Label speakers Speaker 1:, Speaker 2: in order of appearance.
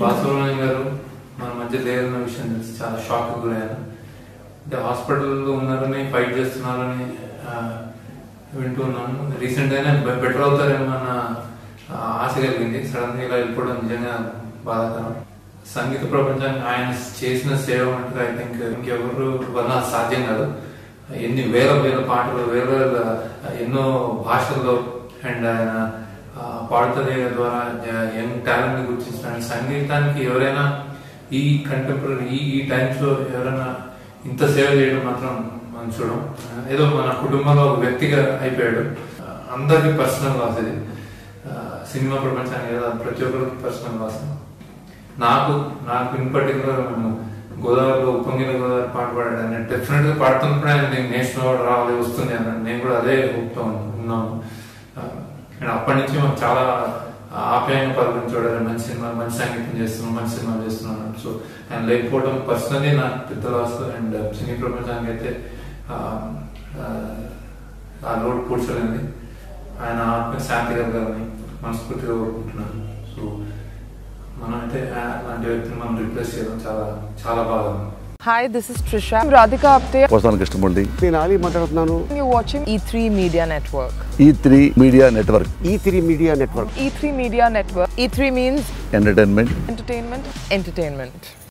Speaker 1: పాస్ఫర్మ్ గారు మన మధ్య లేదన్న విషయం తెలిసి. చాలా షాక్ గురయ్యాను అంటే హాస్పిటల్లో ఉన్నారని ఫైట్ చేస్తున్నారని వింటూ వింటున్నాను రీసెంట్గానే బెటర్ అవుతారేమో అన్న ఆశ కలిగింది. సడన్గా ఇలా వెళ్ళిపోవడం నిజంగా బాధాకరం. సంగీత ప్రపంచానికి ఆయన చేసిన సేవ అంటే ఐ థింక్ ఇంకెవరు వల్ల సాధ్యం కాదు. ఎన్ని వేల వేల పాటలు వేల వేల ఎన్నో భాషల్లో అండ్ ఆయన ఆ, ద్వారా యంగ్ టాలెంట్ గుర్తించడానికి సంగీతానికి ఎవరైనా ఈ కంటెంపరీ ఈ ఈ టైమ్స్లో ఎవరైనా ఇంత సేవ చేయడం మాత్రం మనం చూడం. ఏదో మన కుటుంబంలో ఒక వ్యక్తిగా అయిపోయాడు. అందరికీ పర్సనల్ లాస్ ఇది. సినిమా ప్రపంచానికి కదా ప్రతి ఒక్కరికి పర్సనల్ లాస్ నాకు నాకు ఇన్ పర్టికులర్ మేము గోదావరిలో ఉప్పొంగిన గోదావరి పాట పాడాడు. నేను డెఫినెట్గా పాడుతున్నప్పుడు ఆయన నేను నేషనల్ అవార్డు రావాలి వస్తుంది అన్నాడు. నేను కూడా అదే ఊపుతా ఉన్నాను. అండ్ అప్పటి నుంచి మాకు చాలా ఆప్యాయంగా పలకరించాడు "అరే, మంచి సినిమా మంచి సంగీతం చేస్తున్నాం మంచి సినిమా చేస్తున్నాను సో ఆయన లేకపోవడం పర్సనలీ నాకు పెద్ద లాస్ అండ్ సినీ ప్రపంచానికి అయితే ఆ, లోడ్ కూర్చోలేంది ఆయన ఆత్మ శాంతి కలగాలని మనస్ఫూర్తిగా కోరుకుంటున్నాను. సో మనం అయితే అలాంటి వ్యక్తిని మనం రిప్లేస్ చేయడం చాలా చాలా బాగా ఉంది
Speaker 2: Hi, this is Trisha. I'm Radhika Apte.
Speaker 3: వస్తాను కృష్ణమూర్తి
Speaker 4: నేను ఆలీ మాట్లాడుతున్నాను.
Speaker 2: You're watching E3 Media Network.
Speaker 3: E three media network
Speaker 4: E3 Media Network. E3 Media Network.
Speaker 2: E3 Media Network. E3 means
Speaker 3: entertainment.
Speaker 2: Entertainment. Entertainment.